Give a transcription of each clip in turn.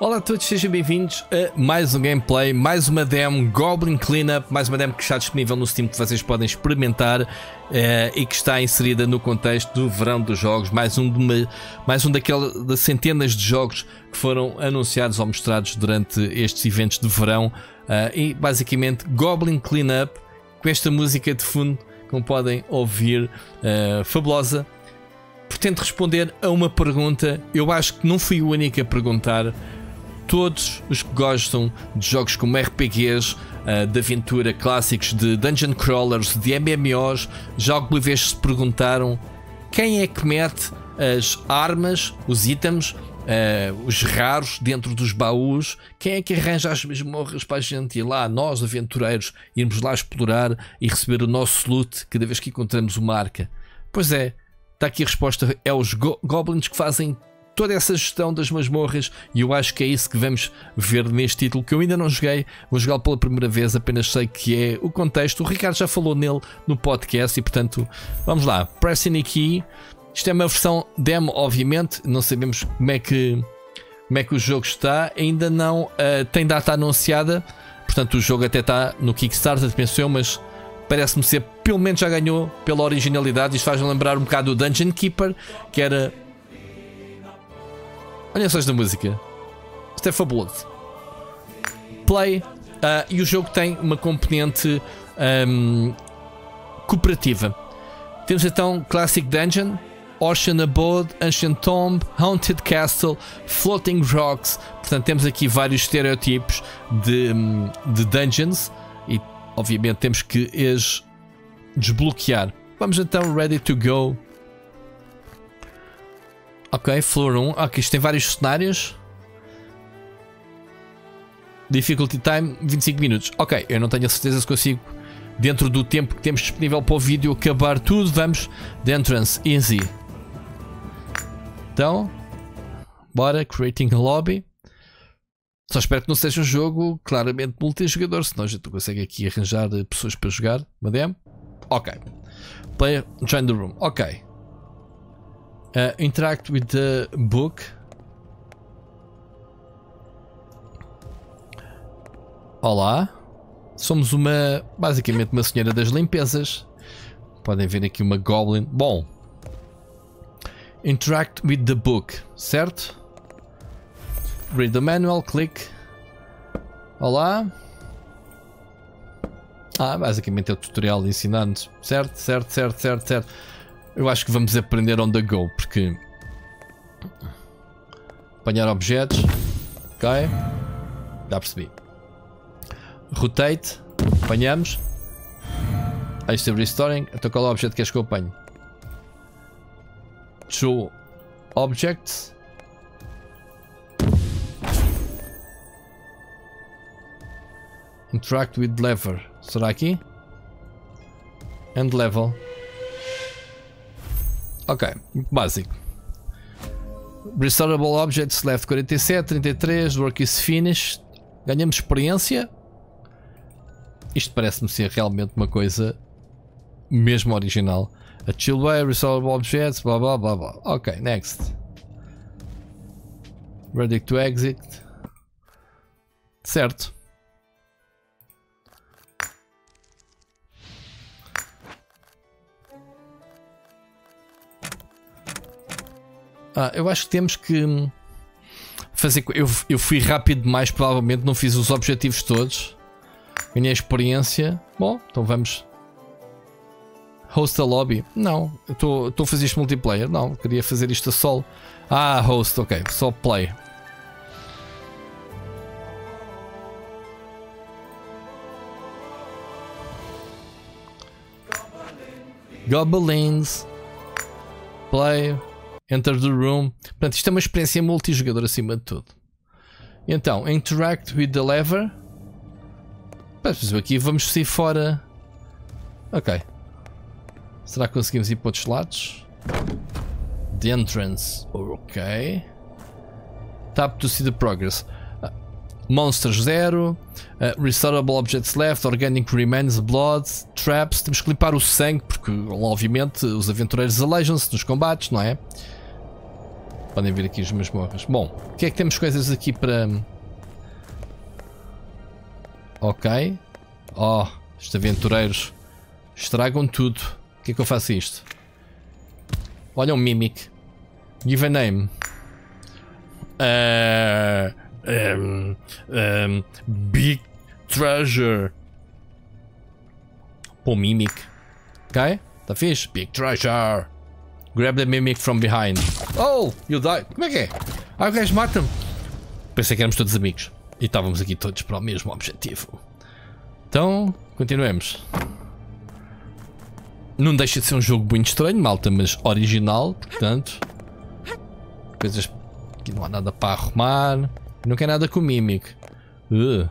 Olá a todos, sejam bem-vindos a mais um gameplay, mais uma demo Goblin Cleanup, mais uma demo que está disponível no Steam que vocês podem experimentar eh, e que está inserida no contexto do verão dos jogos, mais um, de uma, mais um das centenas de jogos que foram anunciados ou mostrados durante estes eventos de verão eh, e basicamente Goblin Cleanup com esta música de fundo, como podem ouvir, eh, fabulosa. Pretendo responder a uma pergunta. Eu acho que não fui o único a perguntar todos os que gostam de jogos como RPGs, uh, de aventura clássicos, de dungeon crawlers, de MMOs, já alguma vez se perguntaram quem é que mete as armas, os itens, uh, os raros dentro dos baús, quem é que arranja as masmorras para a gente ir lá, nós aventureiros, irmos lá explorar e receber o nosso loot cada vez que encontramos uma arca? Pois é, está aqui a resposta: é os go goblins que fazem toda essa gestão das masmorras e eu acho que é isso que vamos ver neste título que eu ainda não joguei, vou jogá-lo pela primeira vez, apenas sei que é o contexto. O Ricardo já falou nele no podcast e portanto vamos lá. Pressing Key, isto é uma versão demo, obviamente, não sabemos como é que, como é que o jogo está, ainda não uh, tem data anunciada, portanto o jogo até está no Kickstarter, penso eu, mas parece-me ser, pelo menos já ganhou pela originalidade. Isto faz lembrar um bocado do Dungeon Keeper, que era Olha só esta música. Isto é fabuloso. Play. Uh, e o jogo tem uma componente um, cooperativa. Temos então Classic Dungeon, Ocean Abode, Ancient Tomb, Haunted Castle, Floating Rocks. Portanto, temos aqui vários estereotipos de, hum, de dungeons e, obviamente, temos que as desbloquear. Vamos então, ready to go. Ok, Floor 1. Ok, isto tem vários cenários. Difficulty time 25 minutos. Ok, eu não tenho a certeza se consigo, dentro do tempo que temos disponível para o vídeo, acabar tudo. Vamos de entrance easy. Então, bora, creating a lobby. Só espero que não seja um jogo claramente multijogador, senão a gente consegue aqui arranjar pessoas para jogar. Uma demo. Ok. Player, join the room. Ok. Uh, interact with the book. Olá. Somos uma, basicamente uma senhora das limpezas. Podem ver aqui uma goblin. Bom. Interact with the book, certo? Read the manual, click. Olá. Ah, basicamente é o tutorial ensinando, certo? Certo, certo, certo, certo. Eu acho que vamos aprender on the go, porque... Apanhar objetos. Ok. Já percebi. Rotate. Apanhamos. É restoring. Então qual é o objeto que queres que eu apanhe? Show objects. Interact with lever. Será aqui? And level. Ok, básico. Restorable Objects left 47, 33, work is finished. Ganhamos experiência. Isto parece-me ser realmente uma coisa mesmo original. A chill way, restorable objects, blá blá blá blá. Ok, next. Ready to exit. Certo. Ah, eu acho que temos que fazer. Eu, eu fui rápido demais, provavelmente não fiz os objetivos todos. Ganhei experiência. Bom, então vamos. Host a lobby? Não, estou a fazer isto multiplayer. Não, queria fazer isto a solo. Ah, host, ok, só play. Goblins. Play. Enter the room. Portanto, isto é uma experiência multijogador acima de tudo. Então, interact with the lever. Mas aqui vamos sair fora. Ok. Será que conseguimos ir para outros lados? The entrance. Ok. Tap to see the progress. Uh, monsters 0. Uh, restorable objects left. Organic remains blood. Traps. Temos que limpar o sangue porque, obviamente, os aventureiros alejam-se nos combates, não é? Podem ver aqui as masmorras. Bom, o que é que temos coisas aqui para. Ok. Oh, estes aventureiros estragam tudo. O que é que eu faço isto? Olha um Mimic. Give a name. Uh, um, um, big Treasure. Pô, Mimic. Ok? Tá fixe? Big Treasure. Grab the Mimic from behind. Oh, you die. Como é que é? Ah, o gajo mata-me. Pensei que éramos todos amigos. E estávamos aqui todos para o mesmo objetivo. Então, continuemos. Não deixa de ser um jogo muito estranho, malta, mas original, portanto. Coisas que não há nada para arrumar. Não quer nada com Mimic. Uh.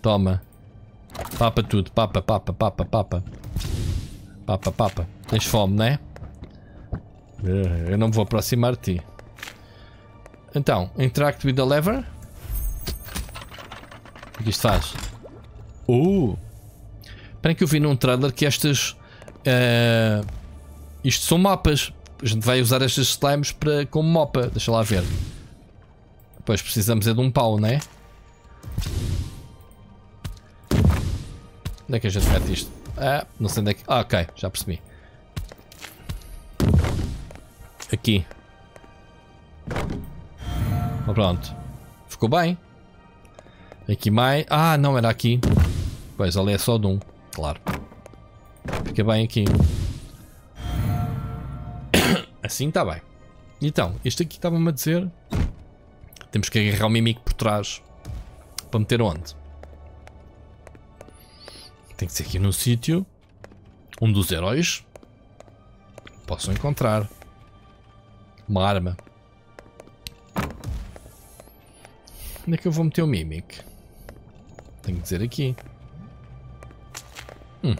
Toma. Papa tudo. Papa, papa, papa, papa. Papa, papa. Tens fome, não é? Uh, eu não me vou aproximar de ti. Então, interact with the lever. O que isto faz? Uh! Espera que eu vi num trailer que estas. Uh, isto são mapas. A gente vai usar estas slimes para, como mapa. Deixa lá ver. Pois precisamos é de um pau, não é? Onde é que a gente mete isto? Ah, não sei onde é que. Ah, ok, já percebi. Aqui. Pronto. Ficou bem. Aqui mais. Ah, não, era aqui. Pois ali é só de um, claro. Fica bem aqui. Assim está bem. Então, este aqui estava-me a dizer. Temos que agarrar o mimico por trás. Para meter onde? Tem que ser aqui no sítio. Um dos heróis. Posso encontrar. Uma arma. Onde é que eu vou meter o Mimic? Tenho que dizer aqui. Hum.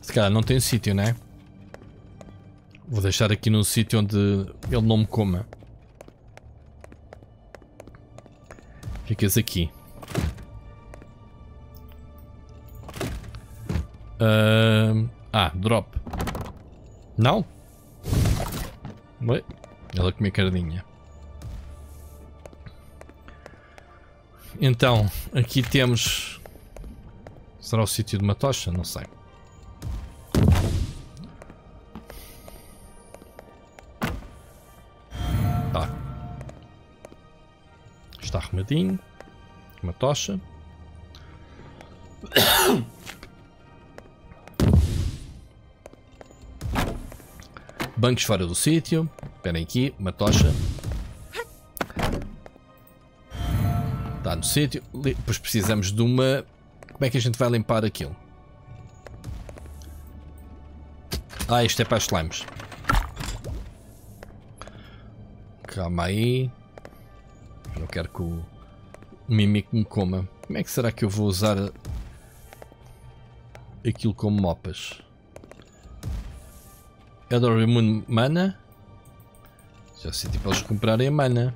Se calhar não tem sítio, né? Vou deixar aqui num sítio onde ele não me coma. Ficas aqui. Uh, ah, drop. Não? Oi? Ela comia cardinha. Então, aqui temos. Será o sítio de uma tocha? Não sei. Está arrumadinho. Uma tocha. Bancos fora do sítio. Esperem aqui, uma tocha. Está no sítio. Depois precisamos de uma. Como é que a gente vai limpar aquilo? Ah, isto é para as slimes. Calma aí. Não quero que o Mimic me coma. Como é que será que eu vou usar aquilo como mopas? Elder Remove Mana. Já sei tipo eles comprarem a mana.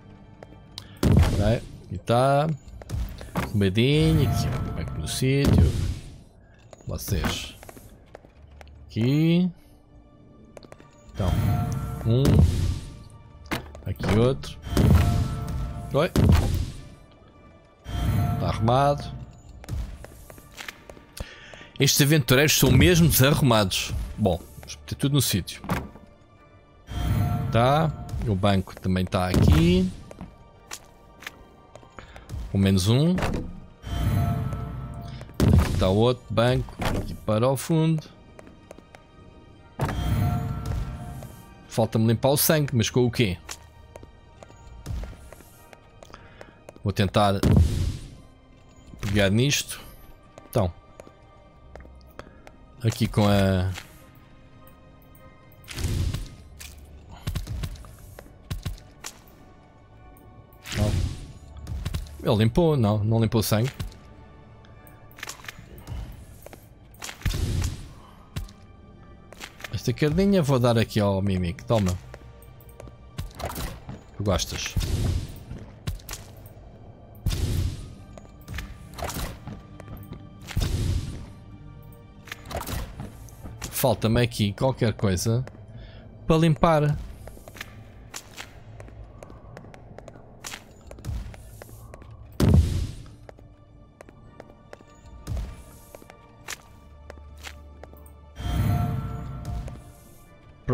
Ok, e tá. Comedinho aqui, aqui no sítio. Vocês. Aqui. Então, um. Aqui outro. Oi. Está arrumado. Estes aventureiros são mesmo desarrumados. Bom, vamos meter tudo no sítio. Tá. O banco também está aqui. Com menos um. Aqui está outro banco. Aqui para o fundo. Falta-me limpar o sangue, mas com o quê? Vou tentar pegar nisto. Então. Aqui com a... Ele limpou, não, não limpou sangue. Esta cardinha vou dar aqui ao Mimic, toma. Tu gostas? falta-me aqui qualquer coisa para limpar.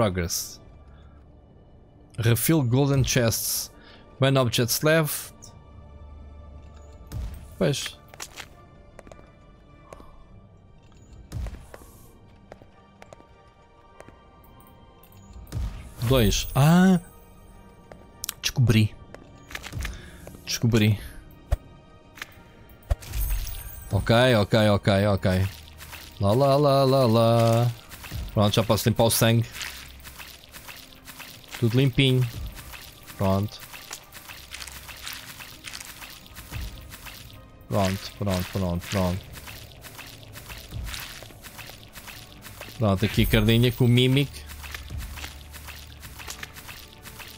Progress. Refill golden chests. When objects left. Pois. Dois. Ah! Descobri. Descobri. Ok, ok, ok, ok. Lá, lá, lá, lá, lá. Pronto, já posso limpar o sangue. Tudo limpinho. Pronto. Pronto, pronto, pronto, pronto. Pronto, aqui a cardinha com o Mimic.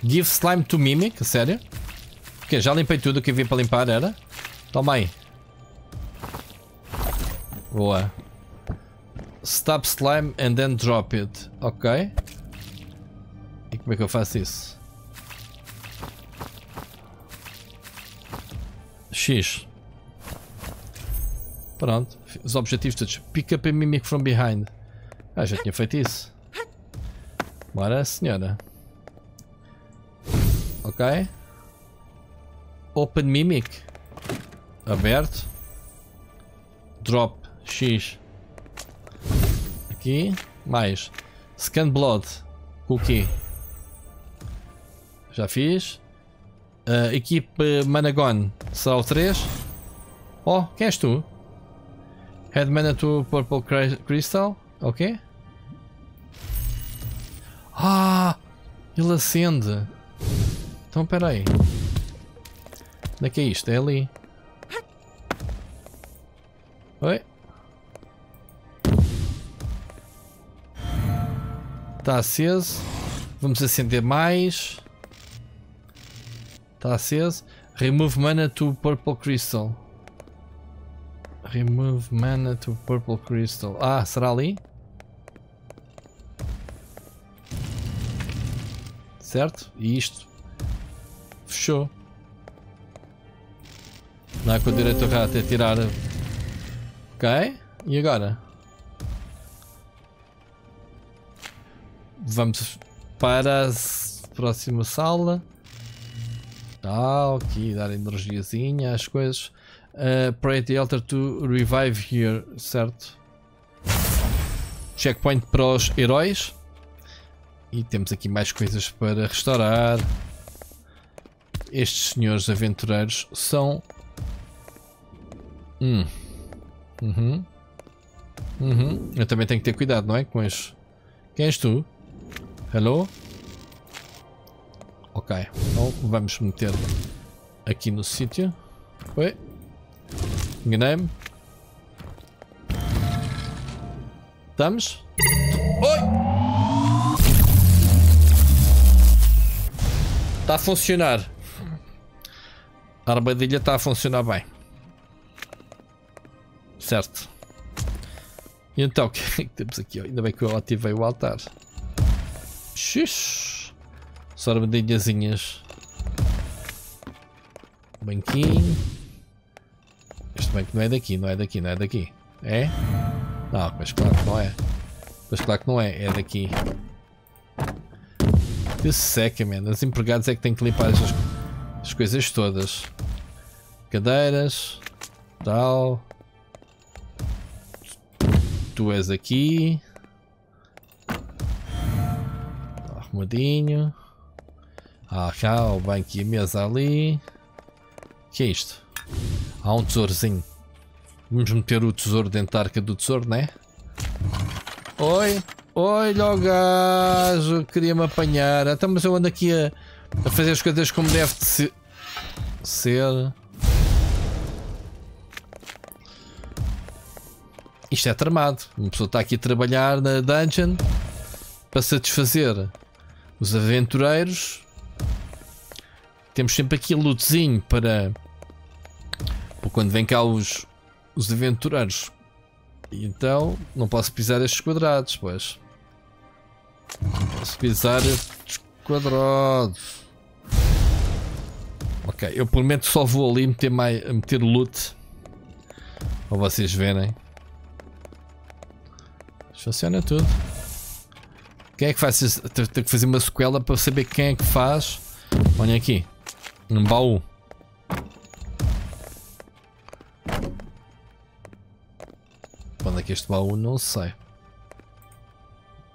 Give slime to Mimic, sério? Ok, já limpei tudo o que havia para limpar, era? Toma aí. Boa. Stop slime and then drop it. Ok. Como é que eu faço isso? X. Pronto. Os objetivos todos. Pick up a mimic from behind. Ah, já tinha feito isso. Bora, senhora. Ok. Open mimic. Aberto. Drop. X. Aqui. Mais. Scan blood. Cookie. Já fiz. Uh, equipe Managon será o 3. Oh, quem és tu? Head Mana to Purple Crystal. Ok. Ah! Ele acende. Então espera aí. Onde é que é isto? É ali. Oi? Está aceso. Vamos acender mais. Está aceso. Remove mana to purple crystal. Remove mana to purple crystal. Ah, será ali? Certo? E isto? Fechou. Não é com o direito rato, é tirar. Ok? E agora? Vamos para a próxima sala. Ah, ok, dar energiazinha às coisas. Uh, pray the altar to revive here, certo? Checkpoint para os heróis. E temos aqui mais coisas para restaurar. Estes senhores aventureiros são. Hum. Uhum. Uhum. Eu também tenho que ter cuidado, não é? Com estes. Quem és tu? Hello? Ok, então vamos meter aqui no sítio. Oi? Enganei-me. Estamos? Oi! Está a funcionar. A armadilha está a funcionar bem. Certo. E então, o que é que temos aqui? Ainda bem que eu ativei o altar. Xux. Só armadilhazinhas. Banquinho. Este banco não é daqui, não é daqui, não é daqui. É? Não, mas claro que não é. Mas claro que não é, é daqui. Que seca, man. Os empregados é que têm que limpar as, as coisas todas. Cadeiras. Tal. Tu és aqui. Arrumadinho. Ah, cá, o banco e a mesa ali. que é isto? Há um tesourozinho. Vamos meter o tesouro dentro da arca do tesouro, né? Oi, olha o gajo, queria-me apanhar. Então, mas eu ando aqui a, a fazer as coisas como deve de se, ser. Isto é tramado. Uma pessoa está aqui a trabalhar na dungeon para satisfazer os aventureiros temos sempre aqui lootzinho para, para quando vem cá os, os aventureiros Então não posso pisar estes quadrados, pois. Não posso pisar estes quadrados. Ok, eu prometo só vou ali meter, mais, meter loot. Para vocês verem. Funciona tudo. Quem é que faz? Tenho que fazer uma sequela para saber quem é que faz. Olha aqui. Um baú. Quando é que este baú? Não sei.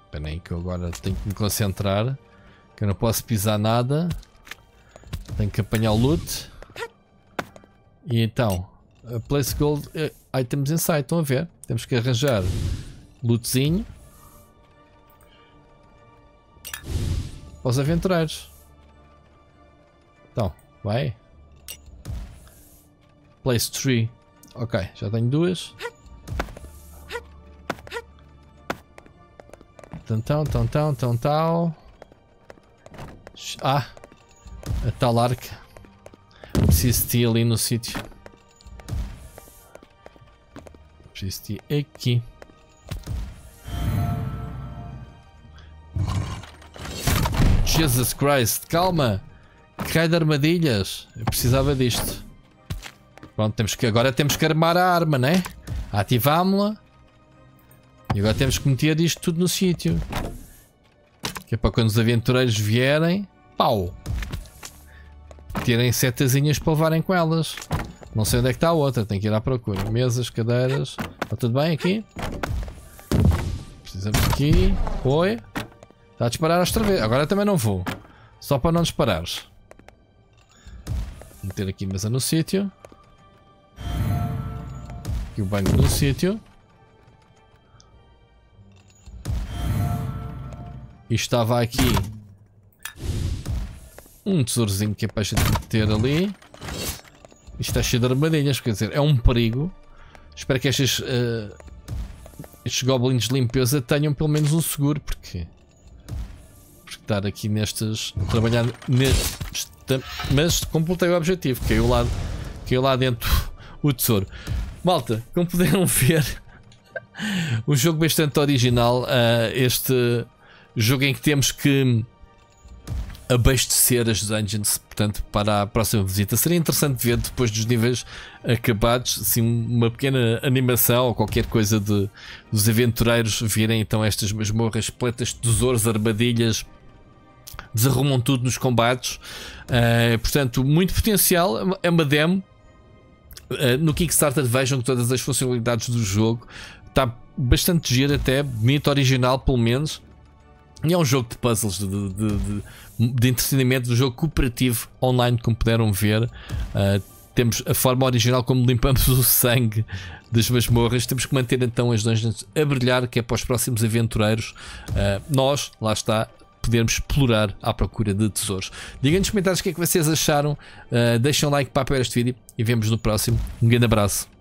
Espera aí que eu agora tenho que me concentrar. Que eu não posso pisar nada. Tenho que apanhar o loot. E então, place gold uh, items inside. Estão a ver? Temos que arranjar lootzinho. Para os aventureiros. Vai. Place tree. Ok, já tenho duas. Tantão, tantão, tantão. Ah! A tal arca. Preciso de ir ali no sítio. Preciso de aqui. Jesus Christ, calma! Que raio de armadilhas! Eu precisava disto. Pronto, temos que, agora temos que armar a arma, né? Ativámo-la. E agora temos que meter isto tudo no sítio. Que é para quando os aventureiros vierem, pau! Tirem setazinhas para levarem com elas. Não sei onde é que está a outra, tenho que ir à procura. Mesas, cadeiras. Está tudo bem aqui? Precisamos aqui. Oi. Está a disparar outra vez. Agora também não vou. Só para não disparares. Meter aqui a mesa no sítio. Aqui o banco no sítio. E estava aqui um tesourozinho que é para a gente meter ali. Isto está cheio de armadilhas, quer dizer, é um perigo. Espero que estes, uh, estes goblins de limpeza tenham pelo menos um seguro, porque, porque estar aqui nestes. trabalhar Mas completei o objetivo, caiu lá, caiu lá dentro o tesouro. Malta, como puderam ver, um jogo bastante original. Uh, este jogo em que temos que abastecer as dungeons, portanto, para a próxima visita. Seria interessante ver depois dos níveis acabados, assim, uma pequena animação ou qualquer coisa de dos aventureiros virem então estas masmorras pletas de tesouros, armadilhas, desarrumam tudo nos combates. Uh, portanto, muito potencial. É uma demo. Uh, no Kickstarter vejam todas as funcionalidades do jogo. Está bastante giro até, bonito original pelo menos. E é um jogo de puzzles, de, de, de, de entretenimento, de um jogo cooperativo online, como puderam ver. Uh, temos a forma original como limpamos o sangue das masmorras. Temos que manter então as dungeons a brilhar, que é para os próximos aventureiros. Uh, nós, lá está, podermos explorar à procura de tesouros. Digam nos comentários o que é que vocês acharam. Uh, deixem um like para apoiar este vídeo e vemos no próximo. Um grande abraço.